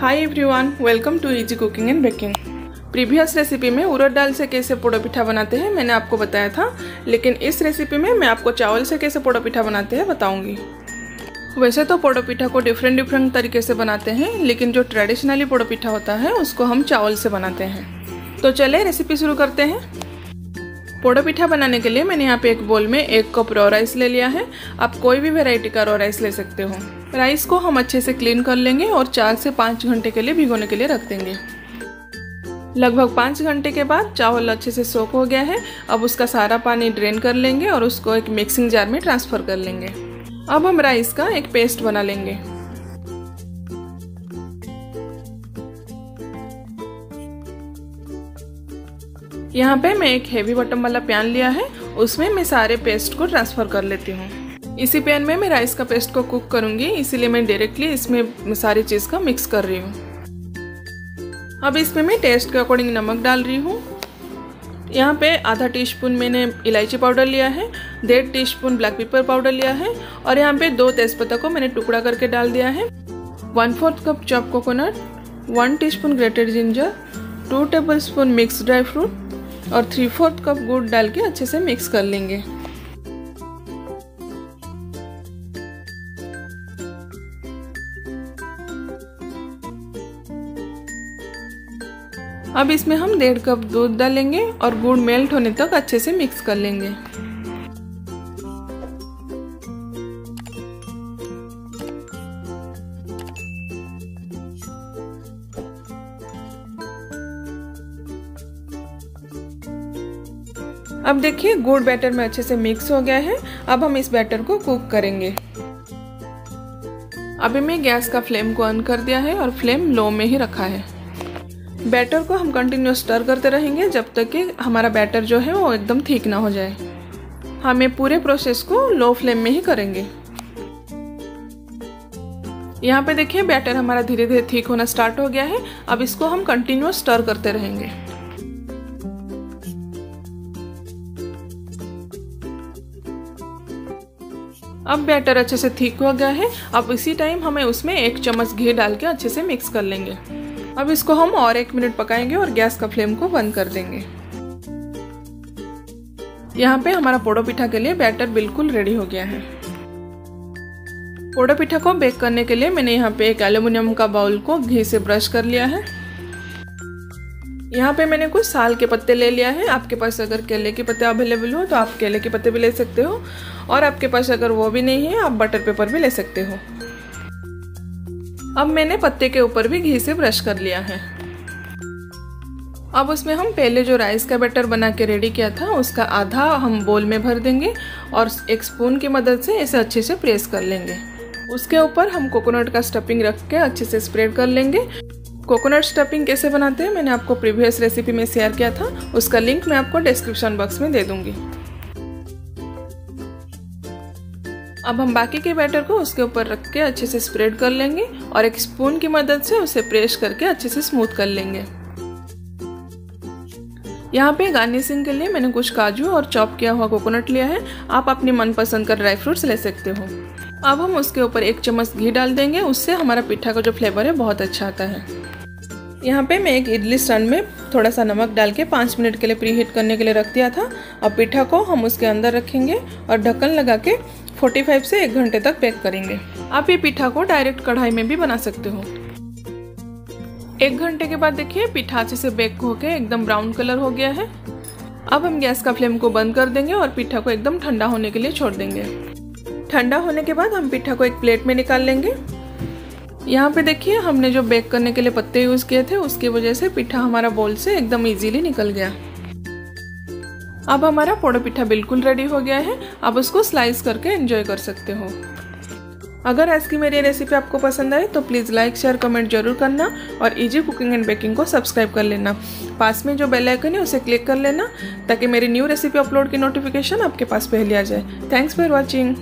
Hi everyone welcome to easy cooking and baking previous recipe में उड़द दाल से कैसे पोड़ो पिठा बनाते हैं मैंने आपको बताया था, लेकिन इस रेसिपी में मैं आपको चावल से कैसे पोड़ो पिठा बनाते हैं बताऊँगी। वैसे तो पोड़ो पिठा को डिफरेंट डिफरेंट तरीके से बनाते हैं, लेकिन जो ट्रेडिशनली पोड़ो पिठा होता है, उसको हम चावल से बनाते हैं। तो चले रेसिपी शुरू करते हैं। पोड़ो पिठा बनाने के लिए मैंने यहाँ पे एक बोल में एक कप रो राइस ले लिया है। आप कोई भी वेराइटी का रो राइस ले सकते हो। राइस को हम अच्छे से क्लीन कर लेंगे और चार से पाँच घंटे के लिए भिगोने के लिए रख देंगे। लगभग पाँच घंटे के बाद चावल अच्छे से सोख हो गया है। अब उसका सारा पानी ड्रेन कर लेंगे और उसको एक मिक्सिंग जार में ट्रांसफ़र कर लेंगे। अब हम राइस का एक पेस्ट बना लेंगे। यहाँ पे मैं एक हेवी बटन वाला पैन लिया है। उसमें मैं सारे पेस्ट को ट्रांसफ़र कर लेती हूँ। इसी पैन में मैं राइस का पेस्ट को कुक करूँगी, इसीलिए मैं डायरेक्टली इसमें सारी चीज़ का मिक्स कर रही हूँ। अब इसमें मैं टेस्ट के अकॉर्डिंग नमक डाल रही हूँ। यहाँ पे आधा टीस्पून मैंने इलायची पाउडर लिया है, डेढ़ टीस्पून ब्लैक पेपर पाउडर लिया है, और यहाँ पे दो तेज़पत्ता को मैंने टुकड़ा करके डाल दिया है। One fourth cup chop coconut one teaspoon grated ginger two tablespoon mix dry fruit और थ्री फोर्थ कप गुड़ डाल के अच्छे से मिक्स कर लेंगे। अब इसमें हम डेढ़ कप दूध डालेंगे और गुड़ मेल्ट होने तक अच्छे से मिक्स कर लेंगे। अब देखिए, गुड़ बैटर में अच्छे से मिक्स हो गया है। अब हम इस बैटर को कुक करेंगे। अभी मैं गैस का फ्लेम को ऑन कर दिया है और फ्लेम लो में ही रखा है। बैटर को हम कंटिन्यू स्टर करते रहेंगे जब तक कि हमारा बैटर जो है वो एकदम ठीक ना हो जाए। हमें पूरे प्रोसेस को लो फ्लेम में ही करेंगे। यहाँ पे देखिए बैटर हमारा धीरे धीरे ठीक होना स्टार्ट हो गया है। अब इसको हम कंटिन्यू स्टर करते रहेंगे। अब बैटर अच्छे से ठीक हो गया है। अब इसी टाइम हमें उसमें एक चम्मच घी डाल के अच्छे से मिक्स कर लेंगे। अब इसको हम और एक मिनट पकाएँगे और गैस का फ्लेम को बंद कर देंगे। यहाँ पे हमारा पोड़ो पिठा के लिए बैटर बिल्कुल रेडी हो गया है। पोड़ो पिठा को बेक करने के लिए मैंने यहाँ पे एक एल्यूमिनियम का बाउल को घी से ब्रश कर लिया है। यहाँ पे मैंने कुछ साल के पत्ते ले लिया है। आपके पास अगर केले के पत्ते अवेलेबल हो तो आप केले के पत्ते भी ले सकते हो। और आपके पास अगर वो भी नहीं है, आप बटर पेपर भी ले सकते हो। अब मैंने पत्ते के ऊपर भी घी से ब्रश कर लिया है। अब उसमें हम पहले जो राइस का बैटर बना के रेडी किया था, उसका आधा हम बोल में भर देंगे और एक स्पून की मदद से इसे अच्छे से प्रेस कर लेंगे। उसके ऊपर हम कोकोनट का स्टफिंग रख के अच्छे से स्प्रेड कर लेंगे। कोकोनट स्टफिंग कैसे बनाते हैं, मैंने आपको प्रीवियस रेसिपी में शेयर किया था, उसका लिंक मैं आपको डिस्क्रिप्शन बॉक्स में दे दूँगी। अब हम बाकी के बैटर को उसके ऊपर रख के अच्छे से स्प्रेड कर लेंगे और एक स्पून की मदद से उसे प्रेस करके अच्छे से स्मूथ कर लेंगे। यहाँ पे गार्निशिंग के लिए मैंने कुछ काजू और चॉप किया हुआ कोकोनट लिया है। आप अपनी मनपसंद का ड्राई फ्रूट्स ले सकते हो। अब हम उसके ऊपर एक चम्मच घी डाल देंगे। उससे हमारा पिठा का जो फ्लेवर है बहुत अच्छा आता है। यहाँ पे मैं एक इडली स्टैंड में थोड़ा सा नमक डाल के पाँच मिनट के लिए प्री हीट करने के लिए रख दिया था। अब पिठा को हम उसके अंदर रखेंगे और ढक्कन लगा के 45 से एक घंटे तक बेक करेंगे। आप ये पिठा को डायरेक्ट कढ़ाई में भी बना सकते हो। एक घंटे के बाद देखिए, पिठा अच्छे से बेक होके एकदम ब्राउन कलर हो गया है। अब हम गैस का फ्लेम को बंद कर देंगे और पिठा को एकदम ठंडा होने के लिए छोड़ देंगे। ठंडा होने के बाद हम पिठा को एक प्लेट में निकाल लेंगे। यहाँ पे देखिए, हमने जो बेक करने के लिए पत्ते यूज़ किए थे, उसकी वजह से पिठा हमारा बोल से एकदम इजीली निकल गया। अब हमारा पोड़ो पिठा बिल्कुल रेडी हो गया है। अब उसको स्लाइस करके एंजॉय कर सकते हो। अगर आज की मेरी रेसिपी आपको पसंद आए तो प्लीज़ लाइक शेयर कमेंट ज़रूर करना और इजी कुकिंग एंड बेकिंग को सब्सक्राइब कर लेना। पास में जो बेल आइकन है, उसे क्लिक कर लेना ताकि मेरी न्यू रेसिपी अपलोड की नोटिफिकेशन आपके पास पहले आ जाए। Thanks for watching